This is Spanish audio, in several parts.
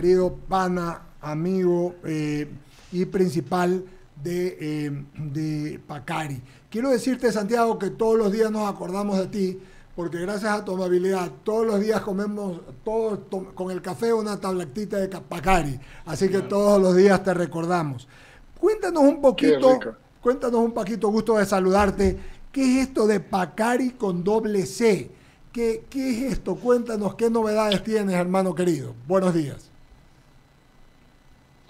querido pana, amigo eh, y principal de, eh, de Pacari. Quiero decirte, Santiago, que todos los días nos acordamos de ti, porque gracias a tu amabilidad, todos los días comemos todos con el café una tabletita de Pacari. Así que todos los días te recordamos. Cuéntanos un poquito, cuéntanos un poquito, gusto de saludarte. ¿Qué es esto de Pacari con doble C? ¿Qué, ¿Qué es esto? Cuéntanos qué novedades tienes, hermano querido. Buenos días.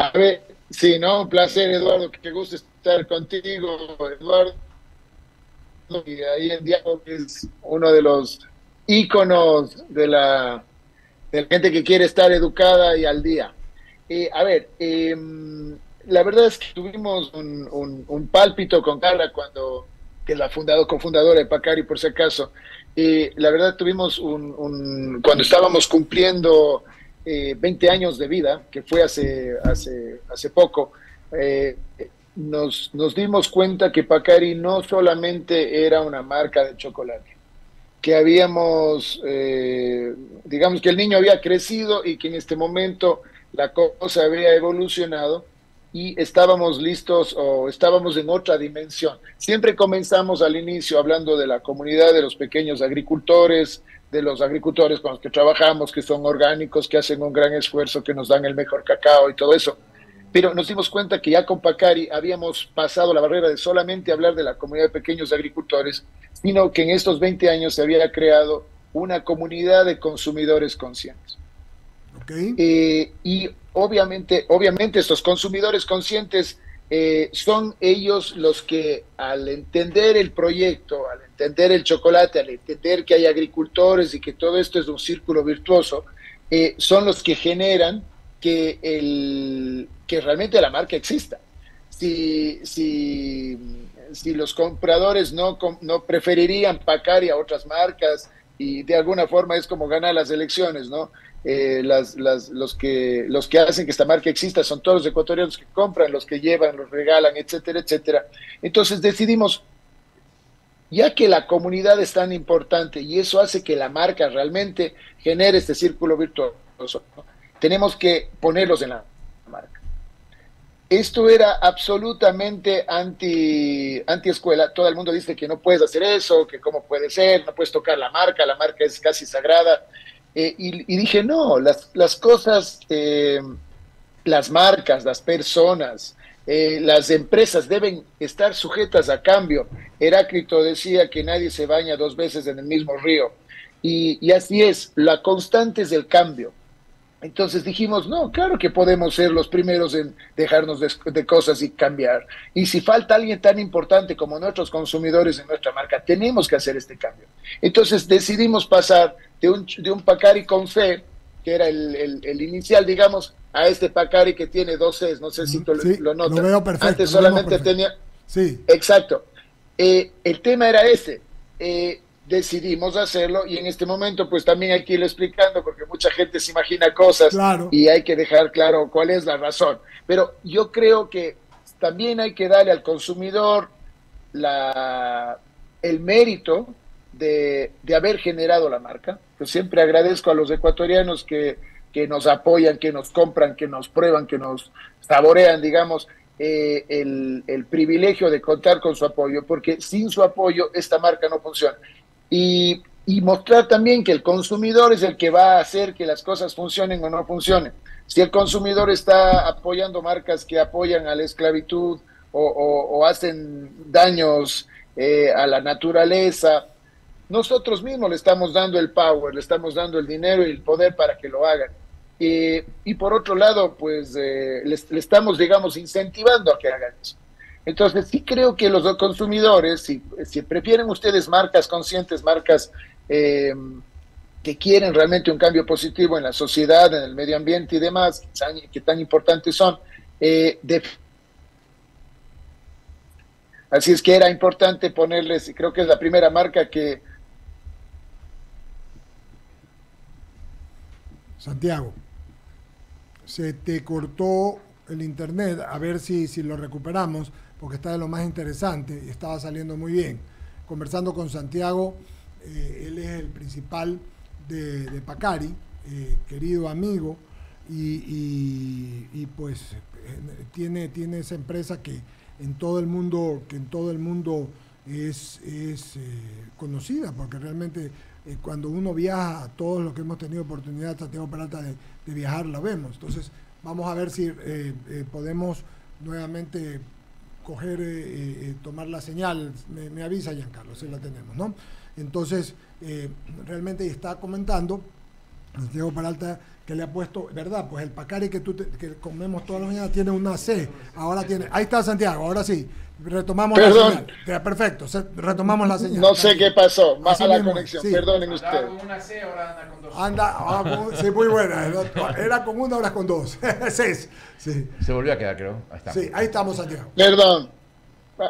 A ver, sí, ¿no? Un placer, Eduardo, que gusto estar contigo, Eduardo. Y ahí en que es uno de los íconos de la, de gente que quiere estar educada y al día. Eh, a ver, em, la verdad es que tuvimos un, un, pálpito con Carla cuando, que es la fundado, cofundadora de Pacari, por si acaso, y la verdad tuvimos un, cuando estábamos cumpliendo 20 eh, años de vida, que fue hace, hace, hace poco, eh, nos, nos dimos cuenta que Pacari no solamente era una marca de chocolate, que habíamos, eh, digamos que el niño había crecido y que en este momento la cosa había evolucionado y estábamos listos o estábamos en otra dimensión. Siempre comenzamos al inicio hablando de la comunidad de los pequeños agricultores, de los agricultores con los que trabajamos, que son orgánicos, que hacen un gran esfuerzo, que nos dan el mejor cacao y todo eso. Pero nos dimos cuenta que ya con Pacari habíamos pasado la barrera de solamente hablar de la comunidad de pequeños agricultores, sino que en estos 20 años se había creado una comunidad de consumidores conscientes. Eh, y obviamente, obviamente estos consumidores conscientes eh, son ellos los que al entender el proyecto, al entender el chocolate, al entender que hay agricultores y que todo esto es un círculo virtuoso, eh, son los que generan que, el, que realmente la marca exista. Si, si, si los compradores no, no preferirían Pacari a otras marcas y de alguna forma es como ganar las elecciones, ¿no? Eh, las, los, que, los que hacen que esta marca exista son todos los ecuatorianos que compran, los que llevan, los regalan, etcétera, etcétera. Entonces decidimos, ya que la comunidad es tan importante y eso hace que la marca realmente genere este círculo virtuoso, tenemos que ponerlos en la marca. Esto era absolutamente anti, anti escuela. Todo el mundo dice que no puedes hacer eso, que cómo puede ser, no puedes tocar la marca, la marca es casi sagrada. Eh, y, dije, no, las, las cosas, eh, las marcas, las personas, eh, las empresas deben estar sujetas a cambio. Heráclito decía que nadie se baña dos veces en el mismo río. Y, y así es, la constante es el cambio. Entonces dijimos, no, claro que podemos ser los primeros en dejarnos de, cosas y cambiar. Y si falta alguien tan importante como nuestros consumidores en nuestra marca, tenemos que hacer este cambio. Entonces decidimos pasar de un, de un Pacari con fe, que era el, el, inicial, digamos, a este Pacari que tiene dos Cs, no sé si tú lo notas. Lo veo perfecto, Antes solamente tenía... Sí. Exacto. Eh, el tema era ese. Eh, decidimos hacerlo y en este momento pues también hay que irlo explicando porque mucha gente se imagina cosas y hay que dejar claro cuál es la razón. Pero yo creo que también hay que darle al consumidor la, el mérito de, de haber generado la marca. Yo siempre agradezco a los ecuatorianos que, que nos apoyan, que nos compran, que nos prueban, que nos saborean, digamos, eh, el, el, privilegio de contar con su apoyo, porque sin su apoyo esta marca no funciona y, mostrar también que el consumidor es el que va a hacer que las cosas funcionen o no funcionen. Si el consumidor está apoyando marcas que apoyan a la esclavitud o, hacen daños eh, a la naturaleza, nosotros mismos le estamos dando el power, le estamos dando el dinero y el poder para que lo hagan. y por otro lado, pues eh, le, estamos, digamos, incentivando a que hagan eso. Entonces, sí creo que los consumidores, si, si prefieren ustedes marcas conscientes, marcas eh, que quieren realmente un cambio positivo en la sociedad, en el medio ambiente y demás, que tan, importantes son, eh, Así es que era importante ponerles, y creo que es la primera marca que... Santiago, se te cortó el internet, a ver si, si lo recuperamos porque está de lo más interesante y estaba saliendo muy bien. Conversando con Santiago, eh, él es el principal de, Pacari, eh, querido amigo, y, pues tiene, tiene esa empresa que en todo el mundo, que en todo el mundo es, es conocida, porque realmente cuando uno viaja, todos los que hemos tenido oportunidad, Santiago Peralta, de, de viajar, la vemos. Entonces, vamos a ver si podemos nuevamente coger, eh, eh, tomar la señal, me, avisa Giancarlo, si la tenemos, ¿no? Entonces, eh, realmente está comentando, Santiago Peralta, que le ha puesto, ¿verdad? Pues el pacari que, tú que comemos todas las mañanas tiene una C, ahora tiene, ahí está Santiago, ahora sí, retomamos la señal. Perfecto, retomamos la señal. No sé qué pasó, más la conexión, perdonen ustedes. con una C, ahora anda con dos. Anda, ah, sí, muy buena, era con una, ahora con dos. Seis. Sí. Se volvió a quedar, creo. Ahí está. Sí, ahí estamos, Santiago. Perdón,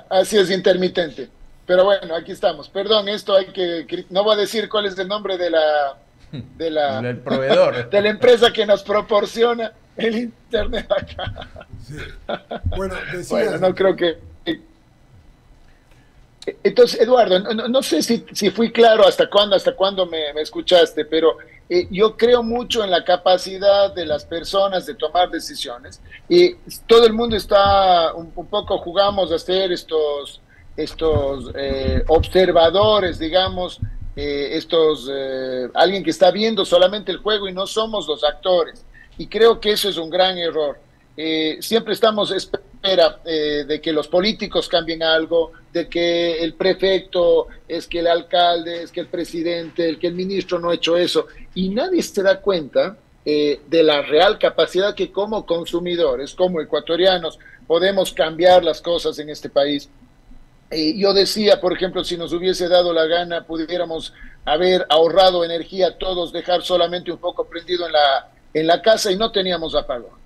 así es intermitente. Pero bueno, aquí estamos. Perdón, esto hay que. No voy a decir cuál es el nombre de la. De la, del proveedor. De la empresa que nos proporciona el internet acá. Sí. Bueno, decía. no creo que. Entonces, Eduardo, no, sé si, si, fui claro hasta cuándo, hasta cuándo me, escuchaste, pero eh, yo creo mucho en la capacidad de las personas de tomar decisiones y todo el mundo está un, poco jugamos a ser estos estos eh, observadores, digamos, eh, estos alguien que está viendo solamente el juego y no somos los actores. Y creo que eso es un gran error. Siempre estamos espera de que los políticos cambien algo, de que el prefecto, es que el alcalde, es que el presidente, el que el ministro no ha hecho eso. Y nadie se da cuenta eh, de la real capacidad que como consumidores, como ecuatorianos, podemos cambiar las cosas en este país. Eh, yo decía, por ejemplo, si nos hubiese dado la gana, pudiéramos haber ahorrado energía todos, dejar solamente un poco prendido en la, en la casa y no teníamos apagón.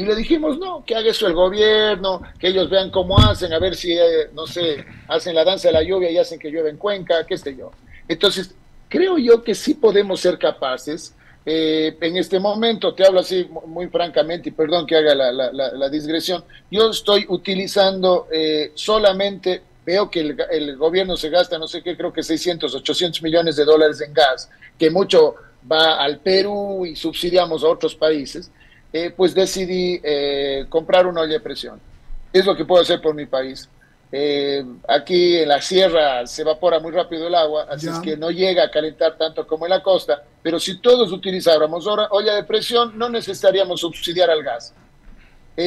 Y le dijimos, no, que haga eso el gobierno, que ellos vean cómo hacen, a ver si, eh, no sé, hacen la danza de la lluvia y hacen que llueva en Cuenca, qué sé yo. Entonces, creo yo que sí podemos ser capaces. Eh, en este momento, te hablo así muy francamente y perdón que haga la, la, digresión, yo estoy utilizando eh, solamente, veo que el, el, gobierno se gasta, no sé qué, creo que 600, 800 millones de dólares en gas, que mucho va al Perú y subsidiamos a otros países eh, pues decidí eh, comprar una olla de presión. Es lo que puedo hacer por mi país. Eh, aquí en la sierra se evapora muy rápido el agua, así es que no llega a calentar tanto como en la costa, pero si todos utilizáramos olla de presión, no necesitaríamos subsidiar al gas.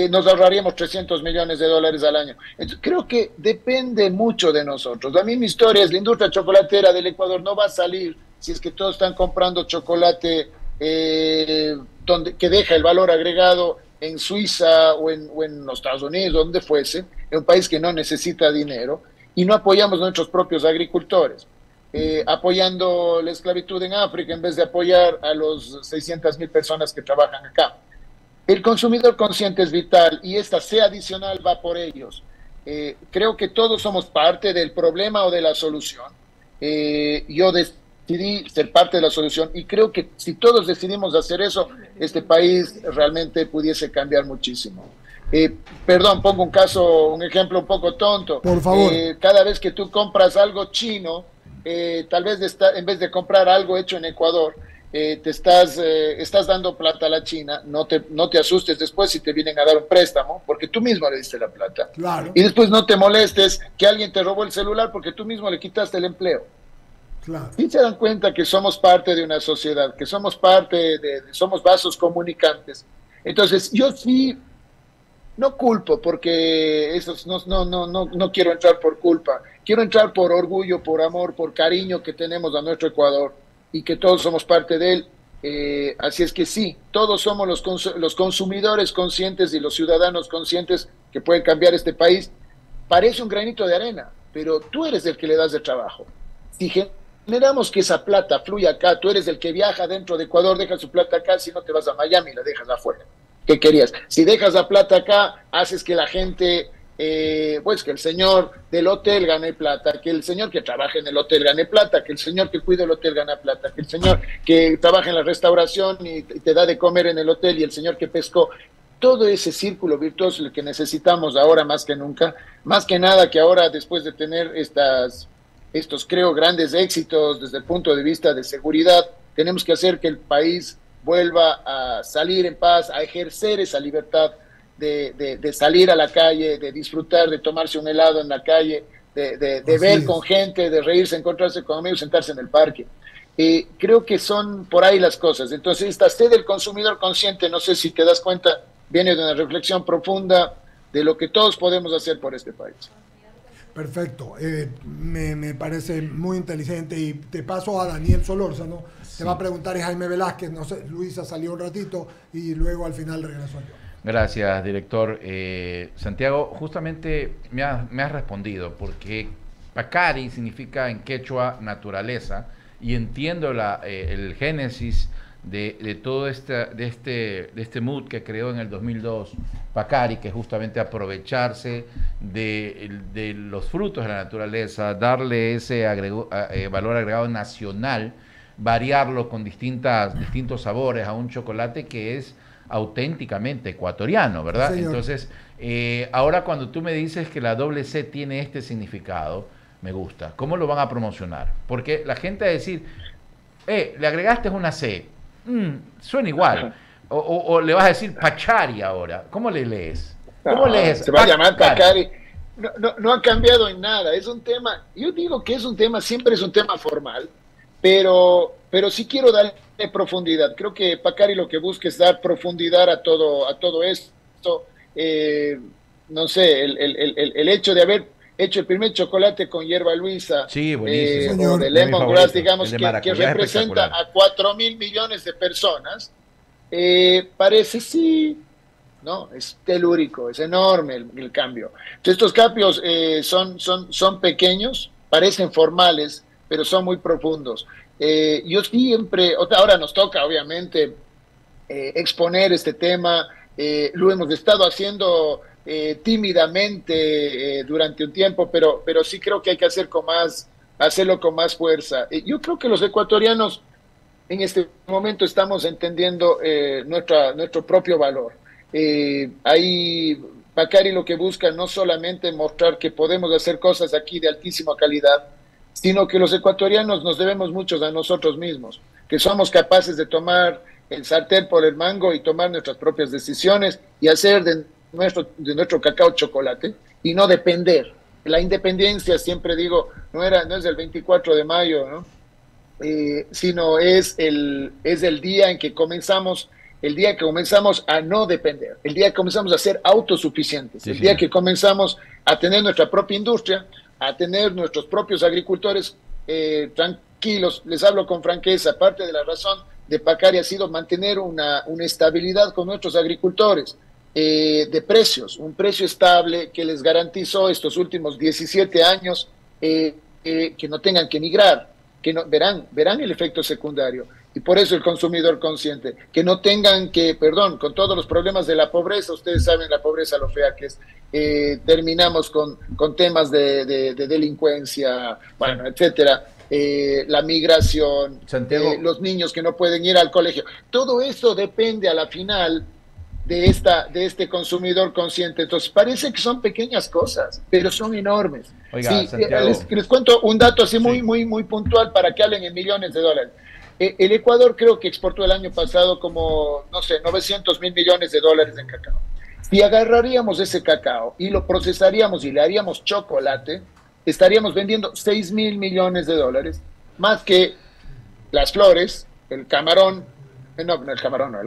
nos ahorraríamos 300 millones de dólares al año. creo que depende mucho de nosotros. A mí mi historia es la industria chocolatera del Ecuador no va a salir si es que todos están comprando chocolate eh, donde, que deja el valor agregado en Suiza o en, los Estados Unidos, donde fuese, en un país que no necesita dinero, y no apoyamos a nuestros propios agricultores. Eh, apoyando la esclavitud en África en vez de apoyar a los 600 mil personas que trabajan acá. El consumidor consciente es vital y esta sea adicional va por ellos. Eh, creo que todos somos parte del problema o de la solución. Eh, yo decidí ser parte de la solución y creo que si todos decidimos hacer eso, este país realmente pudiese cambiar muchísimo. Eh, perdón, pongo un caso, un ejemplo un poco tonto. Por favor. Eh, cada vez que tú compras algo chino, eh, tal vez de en vez de comprar algo hecho en Ecuador, te estás, estás dando plata a la China, no te, no te asustes después si te vienen a dar un préstamo, porque tú mismo le diste la plata. Claro. Y después no te molestes que alguien te robó el celular porque tú mismo le quitaste el empleo. Y se dan cuenta que somos parte de una sociedad, que somos parte de, somos vasos comunicantes. Entonces, yo sí no culpo porque eso no, no, no, no, no quiero entrar por culpa, quiero entrar por orgullo, por amor, por cariño que tenemos a nuestro Ecuador y que todos somos parte de él. Eh, así es que sí, todos somos los, los consumidores conscientes y los ciudadanos conscientes que pueden cambiar este país. Parece un granito de arena, pero tú eres el que le das de trabajo. Si generamos que esa plata fluya acá. Tú eres el que viaja dentro de Ecuador, deja su plata acá, si no te vas a Miami, la dejas afuera. ¿Qué querías? Si dejas la plata acá, haces que la gente, eh, pues que el señor del hotel gane plata, que el señor que trabaja en el hotel gane plata, que el señor que cuida el hotel gane plata, que el señor que trabaja en la restauración y te da de comer en el hotel y el señor que pescó. Todo ese círculo virtuoso que necesitamos ahora más que nunca, más que nada que ahora después de tener estas estos, creo, grandes éxitos desde el punto de vista de seguridad, tenemos que hacer que el país vuelva a salir en paz, a ejercer esa libertad de, de, salir a la calle, de disfrutar, de tomarse un helado en la calle, de, de ver con gente, de reírse, encontrarse con amigos, sentarse en el parque. Eh, creo que son por ahí las cosas. Entonces, esta sed del consumidor consciente, no sé si te das cuenta, viene de una reflexión profunda de lo que todos podemos hacer por este país. Perfecto, eh, me, me, parece muy inteligente. Y te paso a Daniel Solórzano, te va a preguntar Jaime Velázquez, no sé, Luisa salió un ratito y luego al final regresó yo. Gracias, director. Eh, Santiago, justamente me has me ha respondido, porque Pacari significa en quechua naturaleza, y entiendo la, eh, el génesis de, de, todo este, de, este, de este mood que creó en el 2002 Pacari, que es justamente aprovecharse de, de los frutos de la naturaleza, darle ese eh, valor agregado nacional, variarlo con distintas, distintos sabores a un chocolate que es auténticamente ecuatoriano, ¿verdad? Entonces, eh, ahora cuando tú me dices que la doble C tiene este significado, me gusta. ¿Cómo lo van a promocionar? Porque la gente va a decir, eh, le agregaste una C, mm, suena igual. O, le vas a decir Pachari ahora. ¿Cómo le lees? ¿Cómo lees? Se va a llamar Pachari. No, no, no, ha cambiado en nada. Es un tema, yo digo que es un tema, siempre es un tema formal, pero, pero sí quiero darle profundidad. Creo que Pacari lo que busca es dar profundidad a todo, a todo esto. Eh, no sé, el, el, el, hecho de haber hecho el primer chocolate con hierba luisa sí, buenísimo. Eh, de lemongrass, digamos, que, representa a 4 mil millones de personas, eh, parece sí, ¿no? Es telúrico, es enorme el, cambio. Entonces, estos cambios eh, son, son, son pequeños, parecen formales, pero son muy profundos. yo siempre, ahora nos toca, obviamente, exponer este tema, lo hemos estado haciendo eh, tímidamente eh, durante un tiempo, pero, pero sí creo que hay que hacer con más, hacerlo con más fuerza. Eh, yo creo que los ecuatorianos en este momento estamos entendiendo nuestra, nuestro propio valor. ahí Bacari lo que busca no solamente mostrar que podemos hacer cosas aquí de altísima calidad, sino que los ecuatorianos nos debemos muchos a nosotros mismos, que somos capaces de tomar el sartén por el mango y tomar nuestras propias decisiones y hacer de nuestro, de nuestro cacao chocolate y no depender. La independencia, siempre digo, no, era, no es el 24 de mayo, ¿no? Eh, sino es el, es el día en que comenzamos, el día que comenzamos a no depender, el día que comenzamos a ser autosuficientes, el día que comenzamos a tener nuestra propia industria, a tener nuestros propios agricultores eh, tranquilos. Les hablo con franqueza, parte de la razón de Pacari ha sido mantener una, una estabilidad con nuestros agricultores. Eh, de precios, un precio estable que les garantizó estos últimos 17 años eh, eh, que no tengan que emigrar, que no, verán, verán el efecto secundario. Y por eso el consumidor consciente, que no tengan que, perdón, con todos los problemas de la pobreza, ustedes saben la pobreza lo fea que es, terminamos con, con temas de, delincuencia, bueno, etcétera. la migración, los niños que no pueden ir al colegio. Todo eso depende a la final de, esta, de este consumidor consciente. Entonces, parece que son pequeñas cosas, pero son enormes. sí, eh, les, cuento un dato así muy, muy, muy puntual para que hablen en millones de dólares. Eh, el Ecuador creo que exportó el año pasado como, no sé, 900 mil millones de dólares en cacao. Si agarraríamos ese cacao y lo procesaríamos y le haríamos chocolate, estaríamos vendiendo 6 mil millones de dólares, más que las flores, el camarón, eh, no, el camarón, no,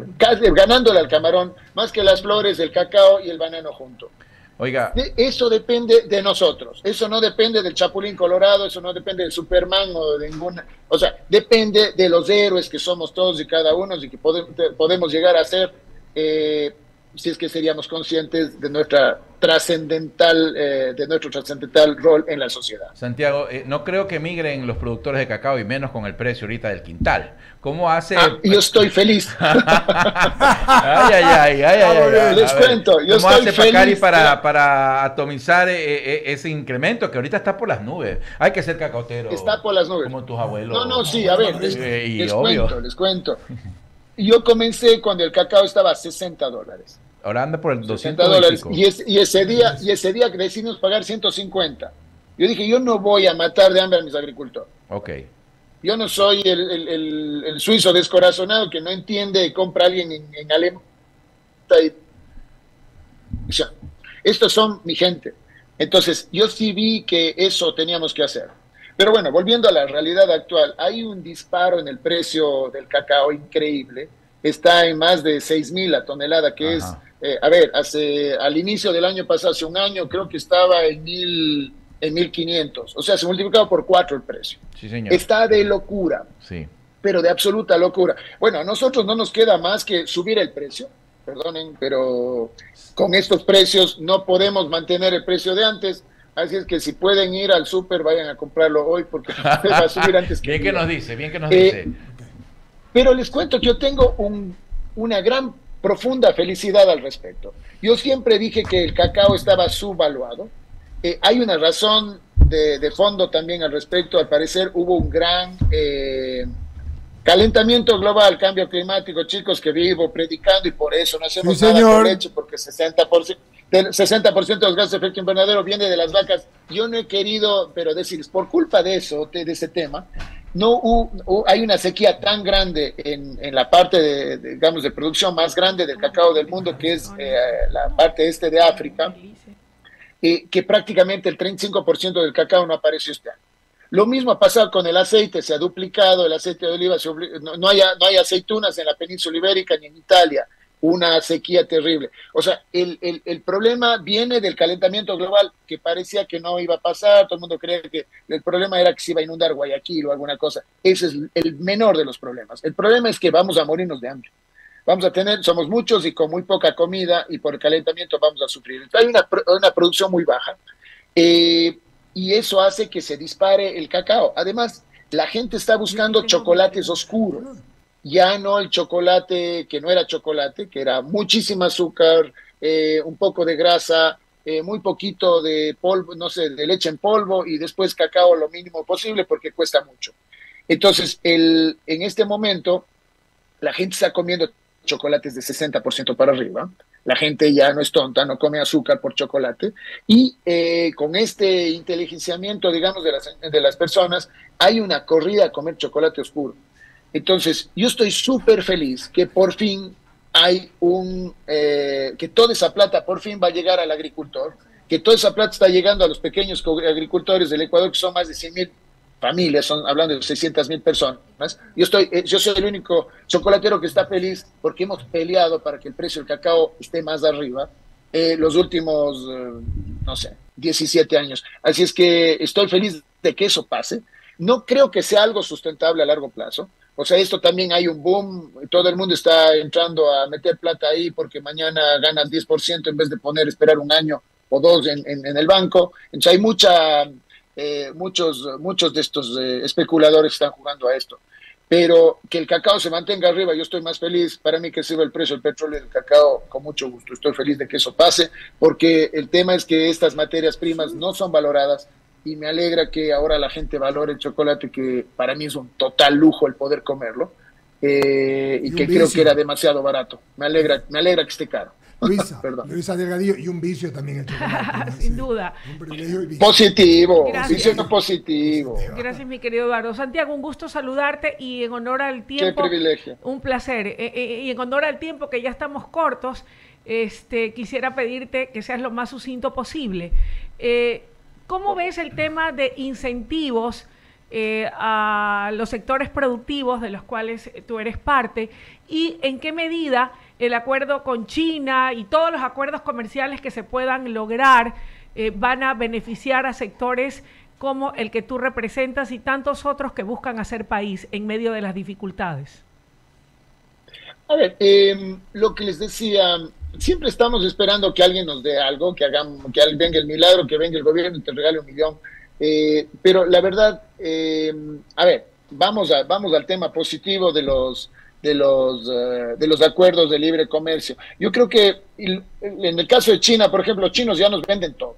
ganándole al camarón más que las flores, el cacao y el banano junto. Oiga. Eso depende de nosotros. Eso no depende del Chapulín Colorado, eso no depende del Superman o de ninguna. O sea, depende de los héroes que somos todos y cada uno y que podemos, llegar a ser, eh, si es que seríamos conscientes de nuestra trascendental, eh, de nuestro trascendental rol en la sociedad. Santiago, eh, no creo que migren los productores de cacao y menos con el precio ahorita del quintal. ¿Cómo hace? Ah, yo estoy feliz. ay, ay, ay, ay, ay, Les cuento, yo ¿Cómo estoy hace Pacari para, para atomizar eh, ese incremento que ahorita está por las nubes? Hay que ser cacautero. Está por las nubes. Como tus abuelos. No, no, sí, a ver, les, les cuento, les cuento. Yo comencé cuando el cacao estaba a 60 dólares. Ahora anda por el 200 dólares. Y, y, ese día, y ese día decidimos pagar 150. Yo dije, yo no voy a matar de hambre a mis agricultores. Ok. Yo no soy el, suizo descorazonado que no entiende, compra a alguien en, en Alemania. Estos son mi gente. Entonces, yo sí vi que eso teníamos que hacer. Pero bueno, volviendo a la realidad actual, hay un disparo en el precio del cacao increíble. Está en más de 6 mil la tonelada, que es, eh, a ver, hace, al inicio del año pasado, hace un año, creo que estaba en mil en 1500. O sea, se multiplicado por cuatro el precio. Sí, señor. Está de locura. Sí. Pero de absoluta locura. Bueno, a nosotros no nos queda más que subir el precio. Perdonen, pero con estos precios no podemos mantener el precio de antes. Así es que si pueden ir al súper, vayan a comprarlo hoy porque va a subir antes que Bien que nos dice, bien que nos dice. Eh, pero les cuento que yo tengo una gran, profunda felicidad al respecto. Yo siempre dije que el cacao estaba subvaluado eh, hay una razón de, fondo también al respecto. Al parecer hubo un gran eh, calentamiento global, cambio climático, chicos, que vivo predicando y por eso no hacemos nada con leche, porque 60%, del 60 de los gases de efecto invernadero viene de las vacas. Yo no he querido, pero decirles, por culpa de eso, de, ese tema, no hay una sequía tan grande en, la parte, de, digamos, de producción más grande del cacao del mundo, que es eh, la parte este de África eh, que prácticamente el 35% del cacao no apareció este año. Lo mismo ha pasado con el aceite, se ha duplicado el aceite de oliva, no, hay, no hay aceitunas en la península ibérica ni en Italia, una sequía terrible. O sea, el, el, problema viene del calentamiento global, que parecía que no iba a pasar, todo el mundo creía que el problema era que se iba a inundar Guayaquil o alguna cosa. Ese es el menor de los problemas. El problema es que vamos a morirnos de hambre vamos a tener, somos muchos y con muy poca comida y por el calentamiento vamos a sufrir. Hay una, una producción muy baja eh, y eso hace que se dispare el cacao. Además, la gente está buscando chocolates oscuros, ya no el chocolate que no era chocolate, que era muchísimo azúcar, eh, un poco de grasa, eh, muy poquito de polvo, no sé, de leche en polvo y después cacao lo mínimo posible porque cuesta mucho. Entonces, el, en este momento, la gente está comiendo chocolates de 60% para arriba. La gente ya no es tonta, no come azúcar por chocolate. Y eh, con este inteligenciamiento, digamos, de las, de las personas, hay una corrida a comer chocolate oscuro. Entonces, yo estoy súper feliz que por fin hay un, eh, que toda esa plata por fin va a llegar al agricultor, que toda esa plata está llegando a los pequeños agricultores del Ecuador, que son más de 100 mil familias, son hablando de 600 mil personas. Yo, estoy, eh, yo soy el único chocolatero que está feliz porque hemos peleado para que el precio del cacao esté más arriba eh, los últimos, eh, no sé, 17 años. Así es que estoy feliz de que eso pase. No creo que sea algo sustentable a largo plazo. O sea, esto también hay un boom, todo el mundo está entrando a meter plata ahí porque mañana ganas 10% en vez de poner, esperar un año o dos en, en el banco. Entonces hay mucha eh, muchos, muchos de estos eh, especuladores están jugando a esto. Pero que el cacao se mantenga arriba, yo estoy más feliz. Para mí que sirva el precio del petróleo y del cacao, con mucho gusto. Estoy feliz de que eso pase, porque el tema es que estas materias primas no son valoradas y me alegra que ahora la gente valore el chocolate, que para mí es un total lujo el poder comerlo, eh, y, que creo que era demasiado barato. Me alegra, me alegra que esté caro. Luisa, Luisa Delgadillo, y un vicio también el Sin duda. Positivo, vicio positivo. Gracias, mi querido Eduardo. Santiago, un gusto saludarte y en honor al tiempo. Qué privilegio. Un placer. Eh, eh, y en honor al tiempo, que ya estamos cortos, este, quisiera pedirte que seas lo más sucinto posible. Eh, ¿Cómo ves el tema de incentivos? a los sectores productivos de los cuales tú eres parte y en qué medida el acuerdo con China y todos los acuerdos comerciales que se puedan lograr eh, van a beneficiar a sectores como el que tú representas y tantos otros que buscan hacer país en medio de las dificultades? A ver, em, lo que les decía, siempre estamos esperando que alguien nos dé algo, que hagamos, que venga el milagro, que venga el gobierno y te regale un millón. Eh, pero la verdad, em, a ver, vamos, a, vamos al tema positivo de los, de los, eh, de los acuerdos de libre comercio. Yo creo que en el caso de China, por ejemplo, los chinos ya nos venden todo.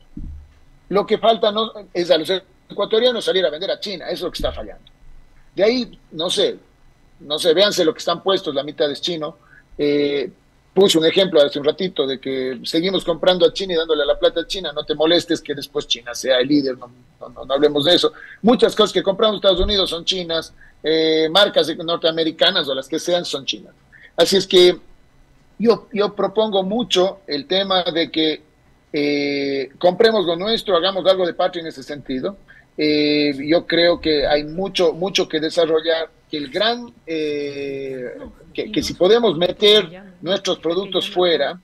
Lo que falta no, es a los ecuatorianos salir a vender a China, eso es lo que está fallando. De ahí, no sé, no sé, véanse lo que están puestos, la mitad es chino. Eh, puse un ejemplo hace un ratito de que seguimos comprando a China y dándole la plata a China, no te molestes que después China sea el líder, no, hablemos de eso. Muchas cosas que compramos en Estados Unidos son chinas, eh, marcas norteamericanas o las que sean son chinas. Así es que yo, yo propongo mucho el tema de que eh, compremos lo nuestro, hagamos algo de patria en ese sentido. Eh, yo creo que hay mucho, mucho que desarrollar, que el gran, que, si podemos meter nuestros productos fuera,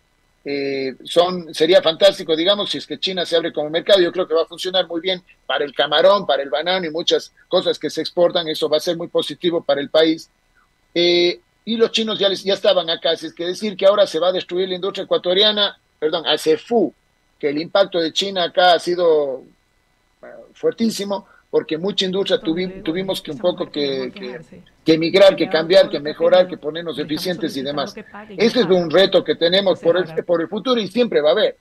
son, sería fantástico, digamos, si es que China se abre como mercado, yo creo que va a funcionar muy bien para el camarón, para el banano y muchas cosas que se exportan, eso va a ser muy positivo para el país. y los chinos ya, ya estaban acá, es que decir que ahora se va a destruir la industria ecuatoriana, perdón, a CEFU, que el impacto de China acá ha sido eh, fuertísimo, porque mucha industria tuvimos que un poco que, que, emigrar, que cambiar, que mejorar, que ponernos eficientes y demás. Ese es un reto que tenemos por el, por el futuro y siempre va a haber.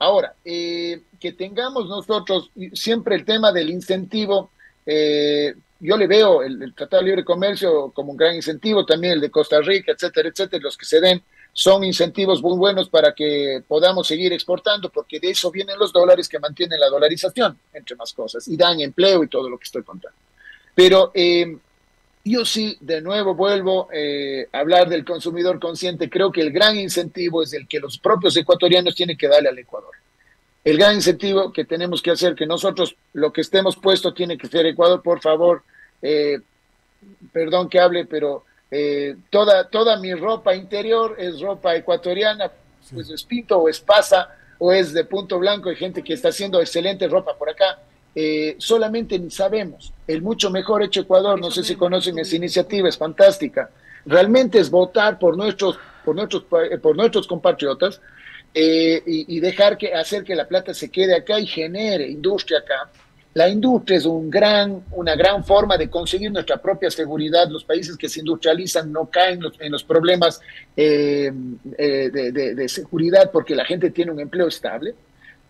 Ahora, eh, que tengamos nosotros siempre el tema del incentivo, eh, yo le veo el, el, Tratado de Libre Comercio como un gran incentivo, también el de Costa Rica, etcétera, etcétera, los que se den son incentivos muy buenos para que podamos seguir exportando, porque de eso vienen los dólares que mantienen la dolarización, entre más cosas, y dan empleo y todo lo que estoy contando. Pero eh, yo sí, de nuevo vuelvo eh, a hablar del consumidor consciente. Creo que el gran incentivo es el que los propios ecuatorianos tienen que darle al Ecuador. El gran incentivo que tenemos que hacer, que nosotros lo que estemos puesto tiene que ser Ecuador, por favor, eh, perdón que hable, pero eh, toda, toda mi ropa interior es ropa ecuatoriana, pues es pinto o es pasa o es de punto blanco, hay gente que está haciendo excelente ropa por acá. Eh, solamente ni sabemos. El mucho mejor hecho Ecuador, no sé si conocen esa iniciativa, es fantástica. Realmente es votar por nuestros, por nuestros, eh, por nuestros compatriotas y, y, dejar que hacer que la plata se quede acá y genere industria acá la industria es un gran, una gran forma de conseguir nuestra propia seguridad. Los países que se industrializan no caen en los problemas eh, eh, de, seguridad porque la gente tiene un empleo estable.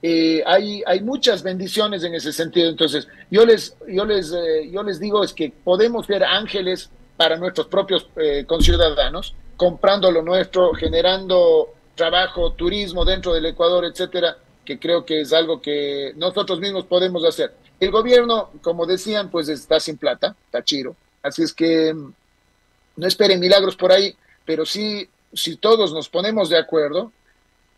Eh, hay, hay muchas bendiciones en ese sentido. Entonces, yo les, yo les, yo les digo es que podemos ver ángeles para nuestros propios conciudadanos, comprando lo nuestro, generando trabajo, turismo dentro del Ecuador, etcétera, que creo que es algo que nosotros mismos podemos hacer. El gobierno, como decían, pues está sin plata, está chiro. Así es que mm, no esperen milagros por ahí, pero sí, si todos nos ponemos de acuerdo,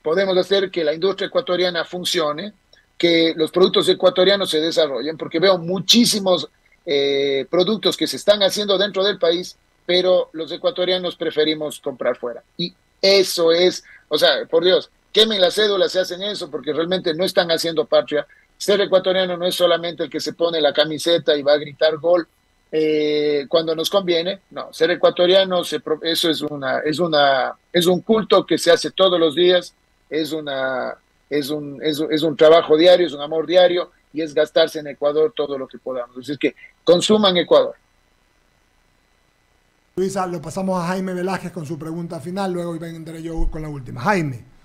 podemos hacer que la industria ecuatoriana funcione, que los productos ecuatorianos se desarrollen, porque veo muchísimos eh, productos que se están haciendo dentro del país, pero los ecuatorianos preferimos comprar fuera. Y eso es, o sea, por Dios, quemen la cédula se hacen eso, porque realmente no están haciendo patria, ser ecuatoriano no es solamente el que se pone la camiseta y va a gritar gol eh, cuando nos conviene. No, ser ecuatoriano, eso es una, es un culto que se hace todos los días, es una, es un, es, un trabajo diario, es un amor diario y es gastarse en Ecuador todo lo que podamos. Así que consuman Ecuador. Luisa, lo pasamos a Jaime Velázquez con su pregunta final, luego vendré yo con la última. Jaime.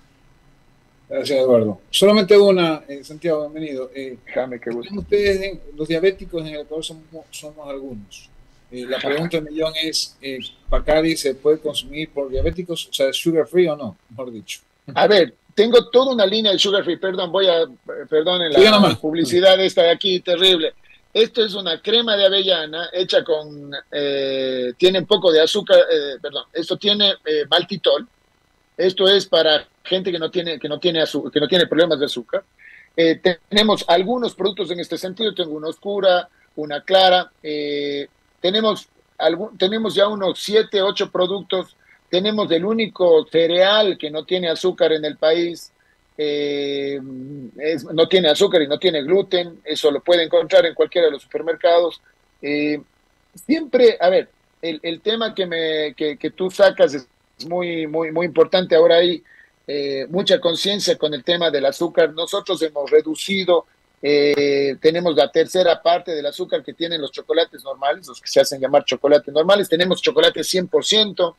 Gracias, Eduardo. Solamente una, eh, Santiago, bienvenido. Eh, Déjame que Ustedes, los diabéticos en el Ecuador somos, somos algunos. Eh, la pregunta del millón es, eh, ¿Pacari se puede consumir por diabéticos? O sea, ¿sugar free o no? Mejor dicho. A ver, tengo toda una línea de sugar free. Perdón, voy a, perdón, en la publicidad esta de aquí, terrible. Esto es una crema de avellana hecha con, eh, tiene un poco de azúcar, perdón, esto tiene maltitol, esto es para gente que no tiene, que no tiene, que no tiene problemas de azúcar. Eh, tenemos algunos productos en este sentido. Tengo una oscura, una clara. Eh, tenemos, tenemos ya unos 7, 8 productos. Tenemos el único cereal que no tiene azúcar en el país. Eh, no tiene azúcar y no tiene gluten. Eso lo puede encontrar en cualquiera de los supermercados. siempre, a ver, el, tema que, me, que, que tú sacas es muy, muy, muy importante. Ahora hay eh, mucha conciencia con el tema del azúcar. Nosotros hemos reducido, eh, tenemos la tercera parte del azúcar que tienen los chocolates normales, los que se hacen llamar chocolates normales. Tenemos chocolate 100%.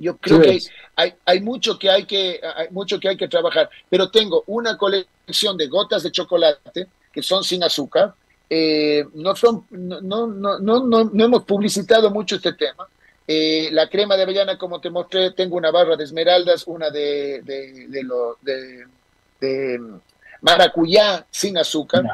Yo creo que hay, hay, mucho que hay que hay mucho que hay que trabajar, pero tengo una colección de gotas de chocolate que son sin azúcar. Eh, no son no, no, no, no, no hemos publicitado mucho este tema, Eh, la crema de avellana, como te mostré, tengo una barra de esmeraldas, una de, de, lo, de, de maracuyá sin azúcar,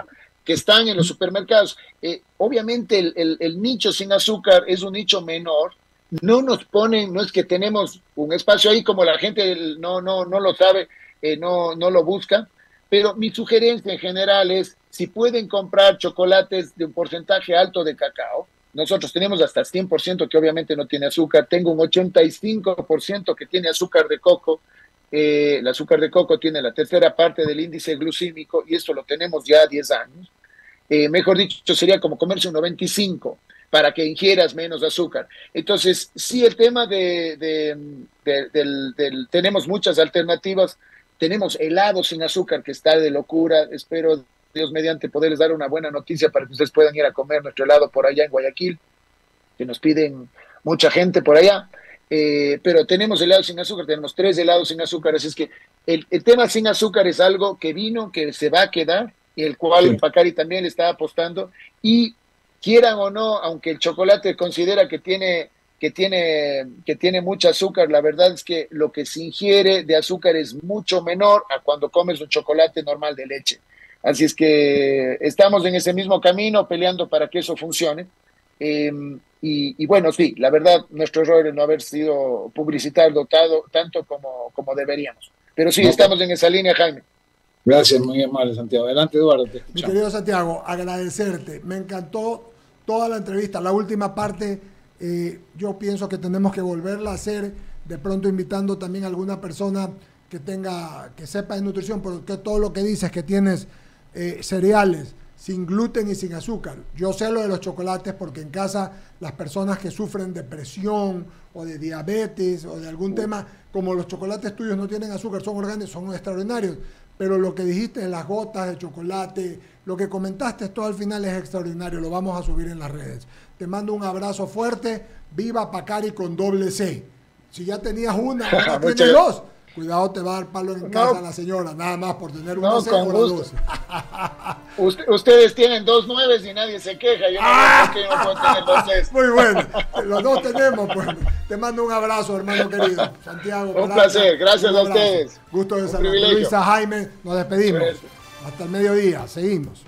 que están en los supermercados. Eh, obviamente el, el, nicho sin azúcar es un nicho menor, no nos ponen, no es que tenemos un espacio ahí como la gente no, no, no lo sabe, eh, no, no lo busca, pero mi sugerencia en general es, si pueden comprar chocolates de un porcentaje alto de cacao, nosotros tenemos hasta el 100% que obviamente no tiene azúcar. Tengo un 85% que tiene azúcar de coco. Eh, el azúcar de coco tiene la tercera parte del índice glucímico y esto lo tenemos ya 10 años. Eh, mejor dicho, sería como comerse un 95 para que ingieras menos azúcar. Entonces, sí, el tema de, del, tenemos muchas alternativas. Tenemos helado sin azúcar que está de locura. Espero Dios mediante poderles dar una buena noticia para que ustedes puedan ir a comer nuestro helado por allá en Guayaquil, que nos piden mucha gente por allá. Eh, pero tenemos helados sin azúcar, tenemos tres helados sin azúcar, así es que el, tema sin azúcar es algo que vino, que se va a quedar, y el cual Pacari también le está apostando, y quieran o no, aunque el chocolate considera que tiene, que tiene, que tiene mucho azúcar, la verdad es que lo que se ingiere de azúcar es mucho menor a cuando comes un chocolate normal de leche. Así es que estamos en ese mismo camino peleando para que eso funcione. Em, y, bueno, sí, la verdad, nuestro error es no haber sido publicitar dotado tanto como, como deberíamos. Pero sí, estamos en esa línea, Jaime. Gracias, muy amable, Santiago. Adelante, Eduardo. Mi querido Santiago, agradecerte. Me encantó toda la entrevista. La última parte, eh, yo pienso que tenemos que volverla a hacer, de pronto invitando también a alguna persona que tenga, que sepa de nutrición, porque todo lo que dices que tienes eh, cereales sin gluten y sin azúcar. Yo sé lo de los chocolates porque en casa las personas que sufren de presión o de diabetes o de algún tema, como los chocolates tuyos no tienen azúcar, son orgánicos, son extraordinarios. Pero lo que dijiste de las gotas de chocolate, lo que comentaste, todo al final es extraordinario. Lo vamos a subir en las redes. Te mando un abrazo fuerte. Viva Pacari con doble C. Si ya tenías una, ahora tienes dos. Cuidado, te va a dar palo en casa la señora, nada más por tener una no, con dos. ustedes tienen dos nueves y nadie se queja. Yo no ah, sé no puedo tener dos. Muy bueno, los dos tenemos. Pues. Te mando un abrazo, hermano querido. Santiago. Un placer, gracias a ustedes. Gusto de saludar. Luisa Jaime, nos despedimos. Hasta el mediodía, seguimos.